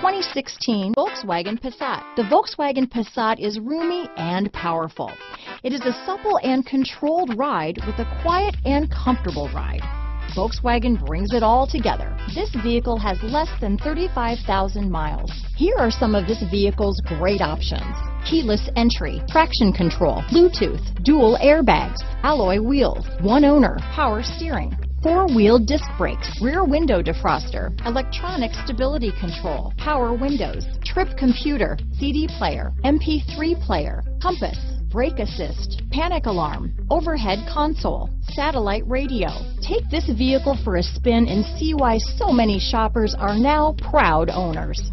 2016 Volkswagen Passat. The Volkswagen Passat is roomy and powerful. It is a supple and controlled ride with a quiet and comfortable ride. Volkswagen brings it all together. This vehicle has less than 35,000 miles. Here are some of this vehicle's great options. Keyless entry, traction control, Bluetooth, dual airbags, alloy wheels, one owner, power steering, four-wheel disc brakes, rear window defroster, electronic stability control, power windows, trip computer, CD player, MP3 player, compass, brake assist, panic alarm, overhead console, satellite radio. Take this vehicle for a spin and see why so many shoppers are now proud owners.